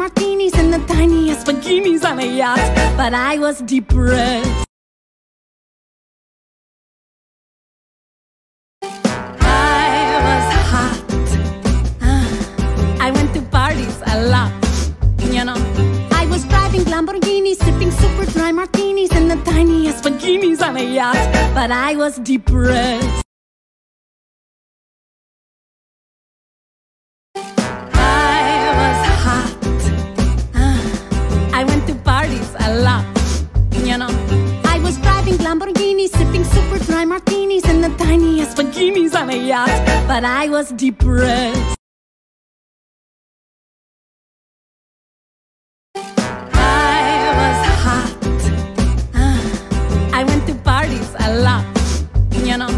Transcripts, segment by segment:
martinis and the tiniest bikinis on a yacht, but I was depressed. I was hot. Ah, I went to parties a lot, you know. I was driving Lamborghinis, sipping super dry martinis and the tiniest bikinis on a yacht, but I was depressed. Bikinis on a yacht, but I was depressed. I was hot. Ah, I went to parties a lot, you know.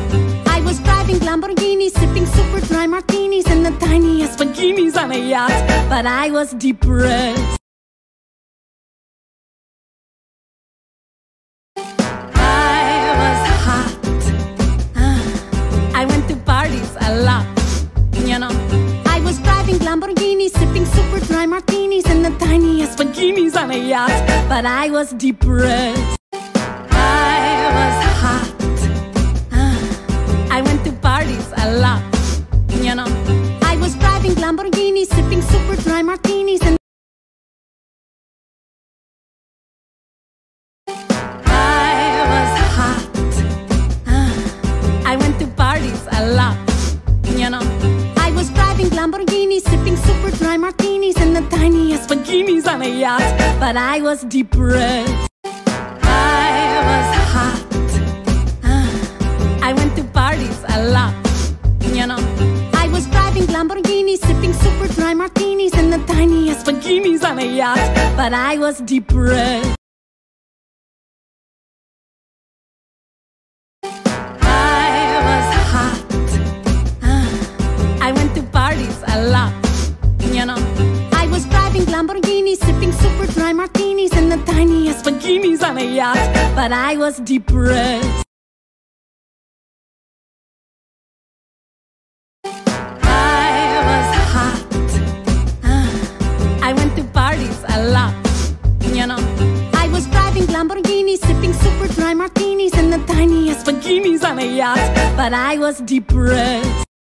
I was driving Lamborghinis, sipping super dry martinis and the tiniest bikinis on a yacht, but I was depressed. On a yacht, but I was depressed. I was hot. Ah, I went to parties a lot, you know. I was driving Lamborghinis, sipping super dry martinis and I was hot. Ah, I went to parties a lot, you know. I was driving Lamborghinis, sipping super dry martinis and the tiniest bikinis on a yacht, but I was depressed. I was hot. Ah, I went to parties a lot, you know. I was driving Lamborghinis, sipping super dry martinis and the tiniest bikinis on a yacht, but I was depressed. Lamborghinis, sipping super dry martinis and the tiniest bikinis on a yacht, but I was depressed. I was hot. Ah, I went to parties a lot, you know. I was driving Lamborghinis, sipping super dry martinis and the tiniest bikinis on a yacht, but I was depressed.